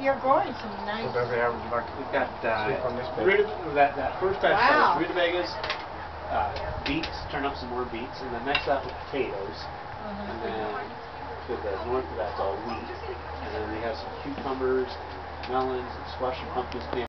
You're growing some nice. So We've got uh, that that first batch Wow. was rutabagas, uh, beets. Turn up some more beets, and then next up with potatoes, Mhm. and then to the north of that's all wheat, and then we have some cucumbers, and melons, and squash and pumpkins.